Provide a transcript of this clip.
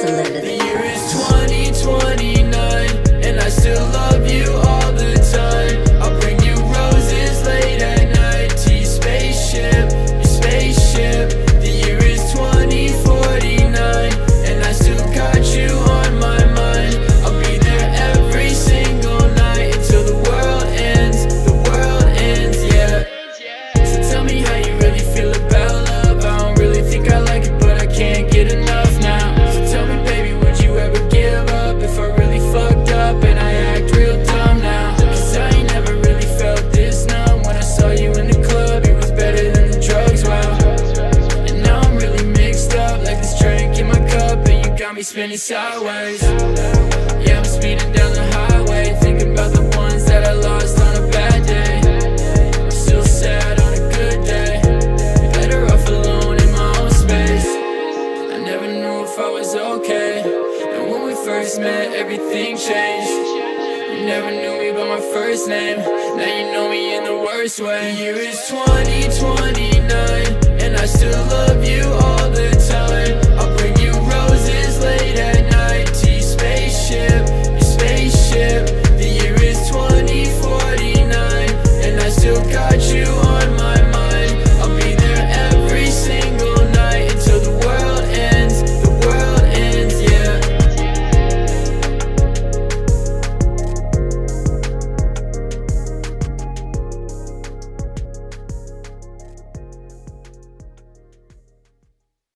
to live The year is 2029 And I still me spinning sideways. Yeah, I'm speeding down the highway. Thinking about the ones that I lost on a bad day. I'm still sad on a good day. Better off alone in my own space. I never knew if I was okay. And when we first met, everything changed. You never knew me by my first name. Now you know me in the worst way. The year is 2029 And I still love you